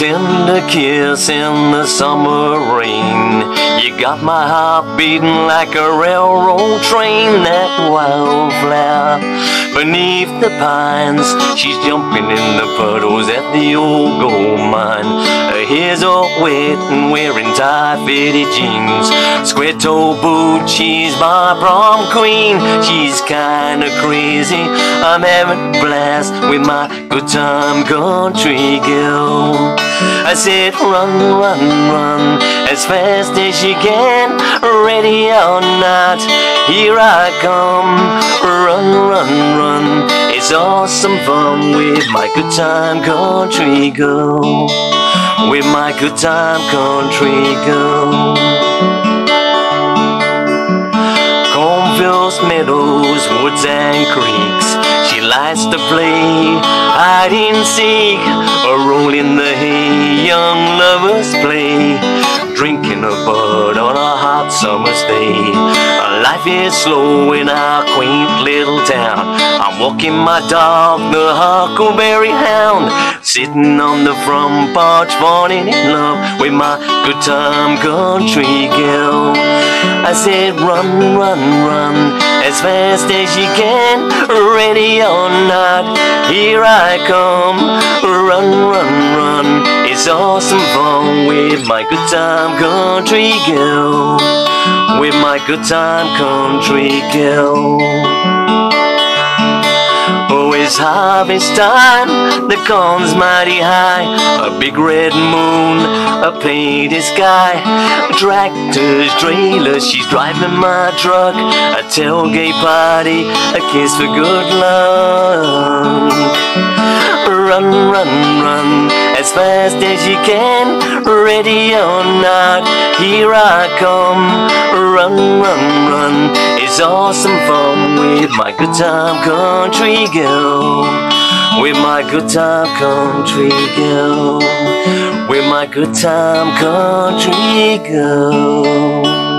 tender kiss in the summer rain. You got my heart beating like a railroad train. That wildflower beneath the pines. She's jumping in the puddles at the old gold mine. Her hair's all wet and wearing tight-fitted jeans. Square-toe boots, she's my prom queen. She's kinda crazy. I'm having a blast with my good time country girl. I said, run, run, run as fast as you can. Ready or not, here I come. Run, run, run. It's awesome fun with my good time country girl. With my good time country girl. Cornfields, meadows, woods and creeks. She likes to play hide and seek or roll in the hay. Young lovers play, drinking a bud on a hot summer's day. Life is slow in our quaint little town. I'm walking my dog, the Huckleberry Hound, sitting on the front porch, falling in love with my good time country girl. I said, run, run, run as fast as you can, ready or not. Here I come, run, run, run. It's awesome fun with my good time country girl. With my good time country girl. Oh, Always harvest time, the corn's mighty high. A big red moon, a painted sky. A Tractors, trailers, she's driving my truck. A tailgate party, a kiss for good luck. Run, run, run as fast as you can, ready or not. Here I come, run, run, run. It's awesome fun with my good time country girl. With my good time country girl. With my good time country girl.